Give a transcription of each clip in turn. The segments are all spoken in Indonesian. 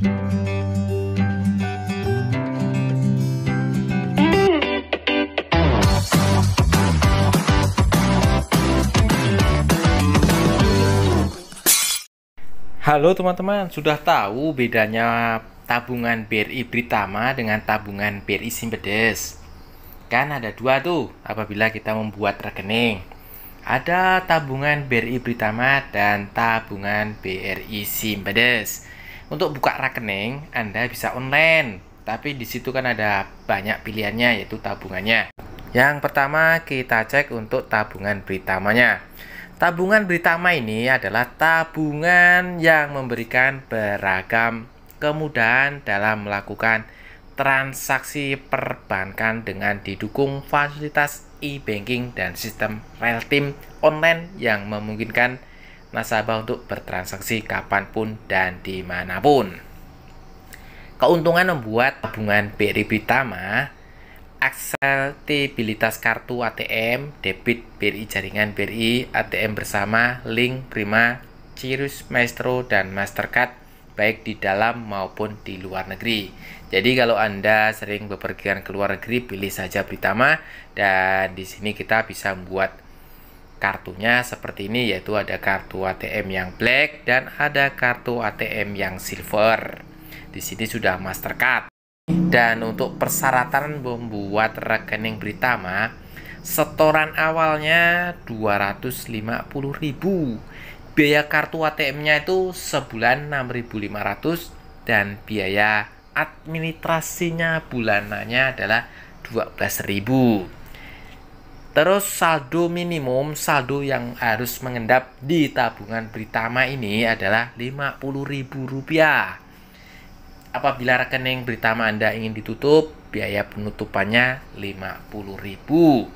Halo teman-teman, sudah tahu bedanya tabungan BRI Britama dengan tabungan BRI Simpedes? Kan ada dua tuh apabila kita membuat rekening. Ada tabungan BRI Britama dan tabungan BRI Simpedes. Untuk buka rekening, Anda bisa online, tapi di situ kan ada banyak pilihannya yaitu tabungannya. Yang pertama kita cek untuk tabungan Britamanya. Tabungan Britama ini adalah tabungan yang memberikan beragam kemudahan dalam melakukan transaksi perbankan dengan didukung fasilitas e-banking dan sistem real time online yang memungkinkan nasabah untuk bertransaksi kapan pun dan di mana pun. Keuntungan membuat tabungan BRI Britama aksesibilitas kartu ATM, debit BRI jaringan BRI, ATM bersama, Link, Prima, Cirrus, Maestro, dan Mastercard baik di dalam maupun di luar negeri. Jadi kalau Anda sering bepergian ke luar negeri, pilih saja Britama dan di sini kita bisa membuat kartunya seperti ini yaitu ada kartu ATM yang black dan ada kartu ATM yang silver. Di sini sudah Mastercard. Dan untuk persyaratan membuat rekening Britama, setoran awalnya 250.000. Biaya kartu ATM-nya itu sebulan 6.500 dan biaya administrasinya bulanannya adalah 12.000. Terus saldo minimum, saldo yang harus mengendap di tabungan Britama ini adalah Rp50.000 apabila rekening Britama Anda ingin ditutup, biaya penutupannya 50.000.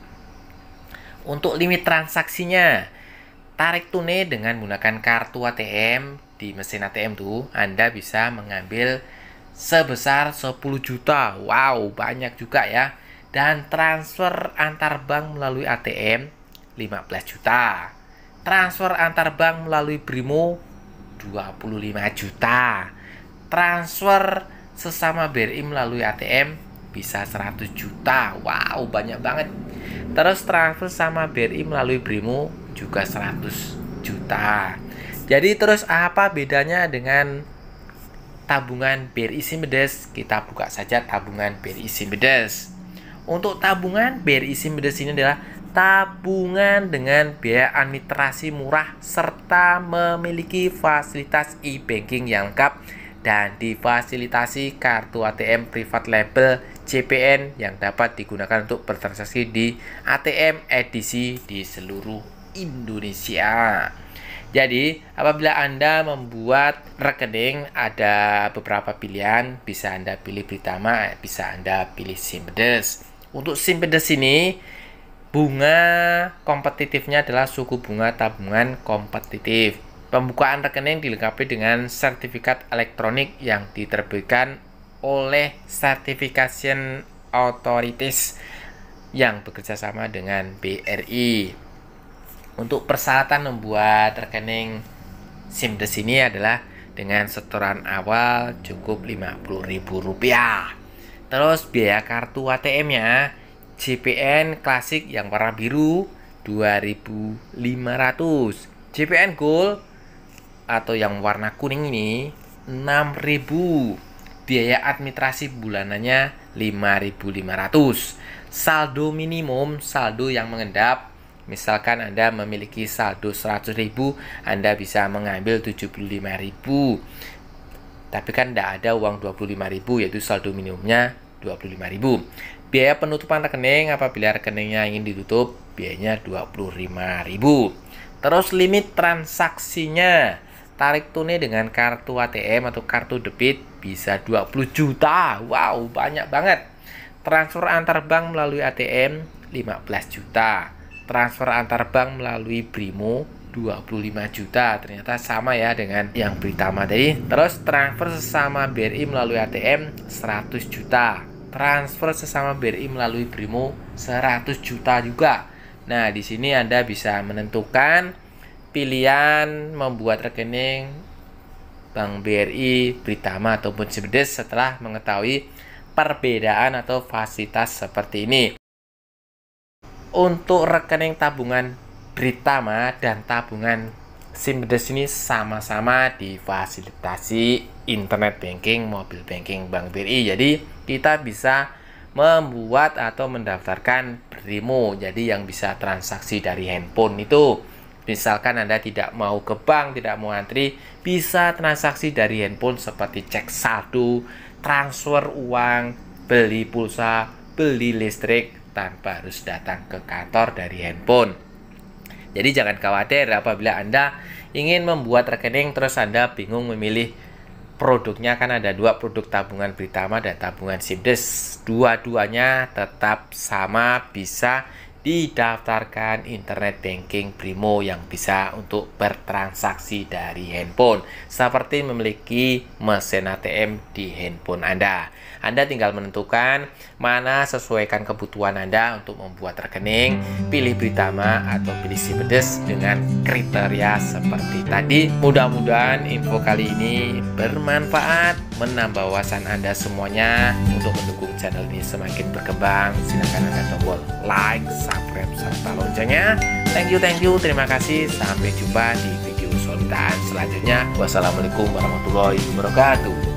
Untuk limit transaksinya, tarik tunai dengan menggunakan kartu ATM di mesin ATM tuh, Anda bisa mengambil sebesar 10 juta. Wow, banyak juga ya. Dan transfer antar bank melalui ATM 15 juta. Transfer antar bank melalui Brimo 25 juta. Transfer sesama BRI melalui ATM bisa 100 juta. Wow banyak banget. Terus transfer sama BRI melalui Brimo juga 100 juta. Jadi terus apa bedanya dengan tabungan BRI Simpedes kita buka saja tabungan BRI Simpedes untuk tabungan BRI Simpedes ini adalah tabungan dengan biaya administrasi murah serta memiliki fasilitas e-banking yang lengkap dan difasilitasi kartu ATM private label CPN yang dapat digunakan untuk bertransaksi di ATM edisi di seluruh Indonesia. Jadi, apabila Anda membuat rekening, ada beberapa pilihan. Bisa Anda pilih Britama, bisa Anda pilih Simpedes. Untuk Simpedes ini, bunga kompetitifnya adalah suku bunga tabungan kompetitif Pembukaan rekening dilengkapi dengan sertifikat elektronik yang diterbitkan oleh Certification Authorities yang bekerja sama dengan BRI. Untuk persyaratan membuat rekening SIMDES ini adalah dengan setoran awal cukup Rp50.000. Terus biaya kartu ATM-nya JPN klasik yang warna biru 2500. JPN Gold atau yang warna kuning ini 6000 biaya administrasi bulanannya 5500 saldo minimum saldo yang mengendap. Misalkan Anda memiliki saldo 100.000 Anda bisa mengambil 75.000 tapi kan tidak ada uang 25.000 yaitu saldo minimumnya 25.000 biaya penutupan rekening apabila rekeningnya ingin ditutup biayanya 25.000 terus limit transaksinya tarik tunai dengan kartu ATM atau kartu debit bisa 20 juta. Wow, banyak banget. Transfer antar bank melalui ATM 15 juta. Transfer antar bank melalui Brimo 25 juta. Ternyata sama ya dengan yang Britama tadi. Terus transfer sesama BRI melalui ATM 100 juta. Transfer sesama BRI melalui Brimo 100 juta juga. Nah, di sini Anda bisa menentukan pilihan membuat rekening Bank BRI, Britama ataupun Cibdes setelah mengetahui perbedaan atau fasilitas seperti ini. Untuk rekening tabungan Britama dan tabungan Simbedes ini sama-sama difasilitasi internet banking, mobil banking Bank BRI. Jadi kita bisa membuat atau mendaftarkan Brimo. Jadi yang bisa transaksi dari handphone itu Misalkan Anda tidak mau ke bank, tidak mau antri, bisa transaksi dari handphone seperti cek saldo, transfer uang, beli pulsa, beli listrik tanpa harus datang ke kantor dari handphone. Jadi jangan khawatir apabila Anda ingin membuat rekening terus Anda bingung memilih produknya kan ada dua produk tabungan Britama dan tabungan Simdes. Dua-duanya tetap sama bisa didaftarkan internet banking Primo yang bisa untuk bertransaksi dari handphone seperti memiliki mesin ATM di handphone Anda. Anda tinggal menentukan mana sesuaikan kebutuhan Anda untuk membuat rekening, pilih Britama atau pilih Sibedes dengan kriteria seperti tadi. Mudah-mudahan info kali ini bermanfaat, menambah wawasan Anda semuanya untuk mendukung channel ini semakin berkembang. Silahkan Anda tombol like, subscribe, serta loncengnya. Thank you, thank you, terima kasih. Sampai jumpa di video selanjutnya. Wassalamualaikum warahmatullahi wabarakatuh.